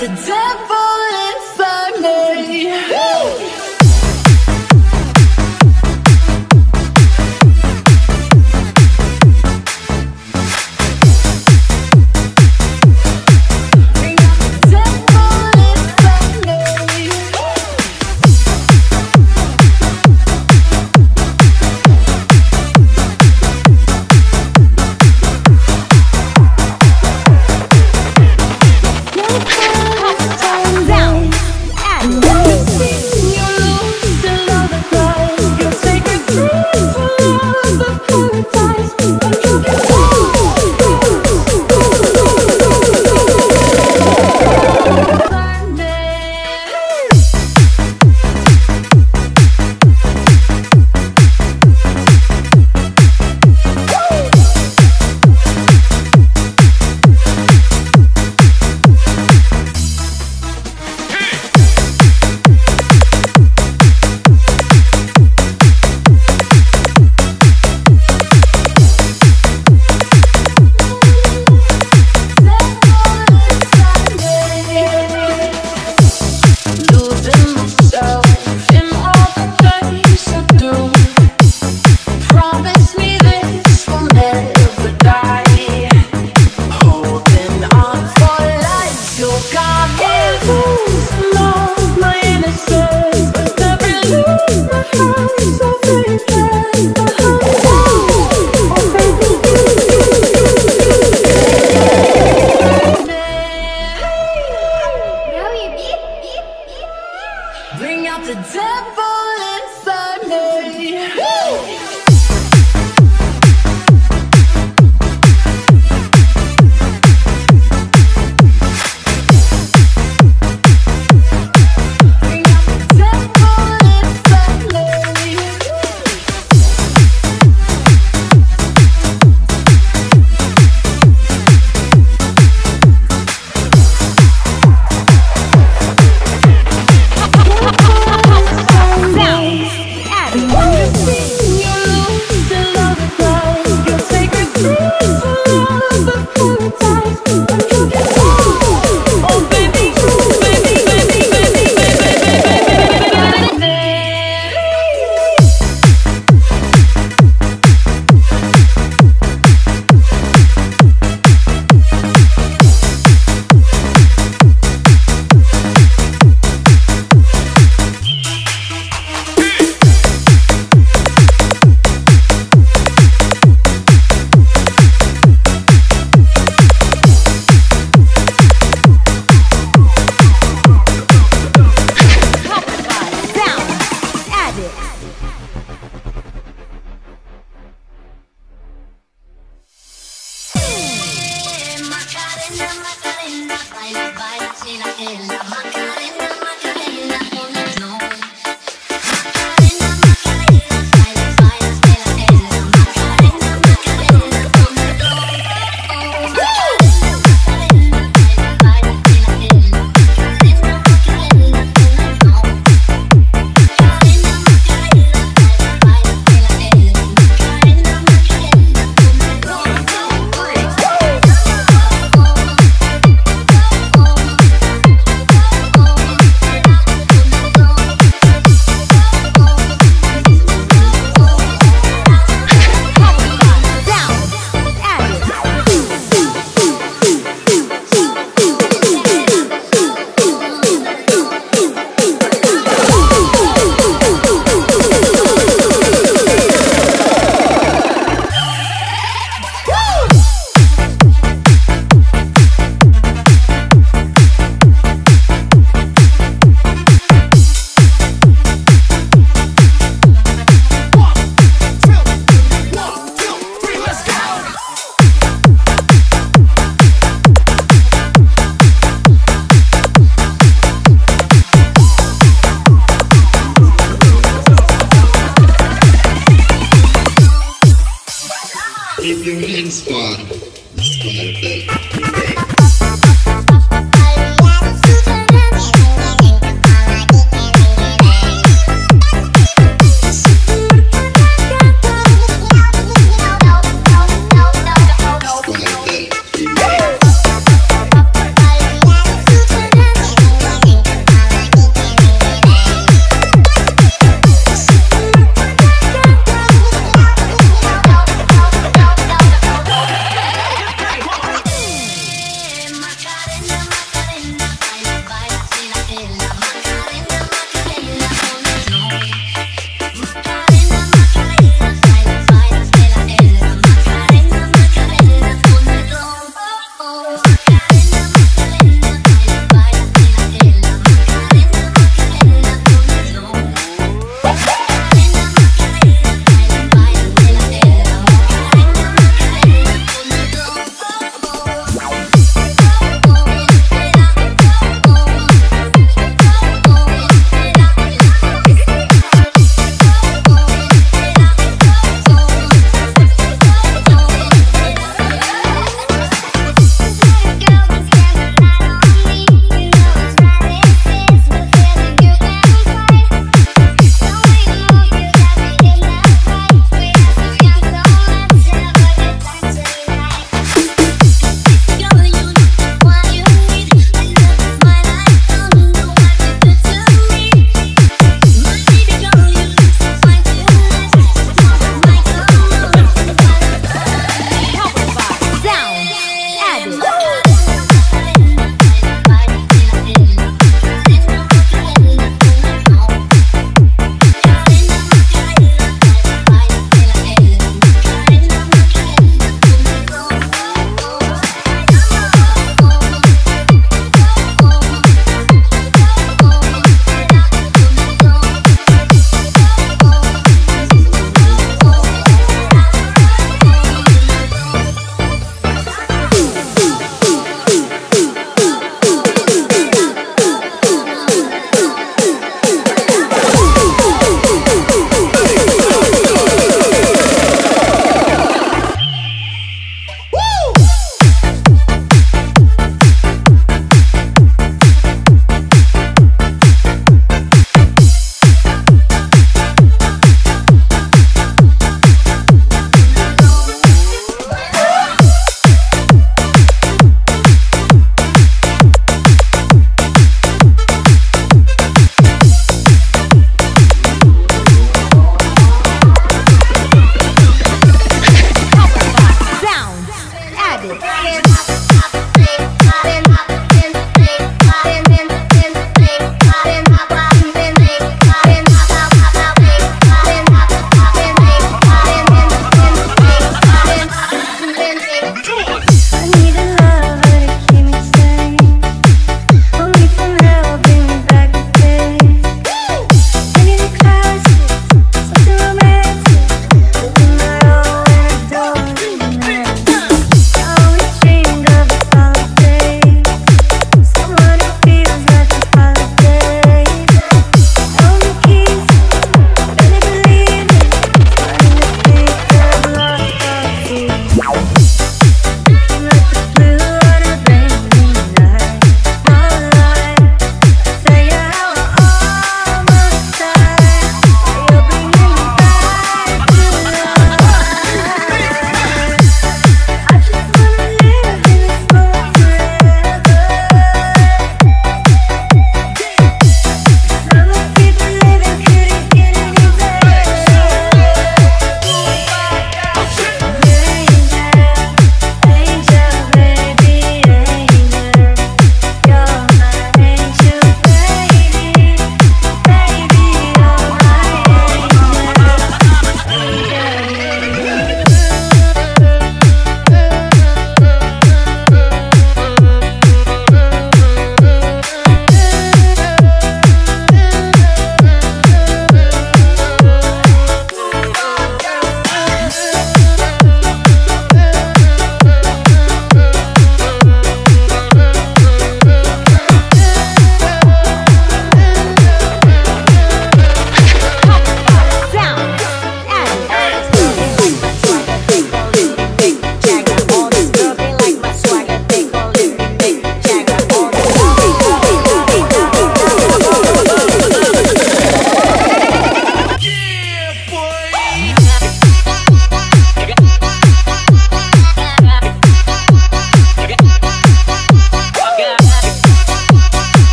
the devil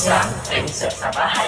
Isang prinsip sa bahay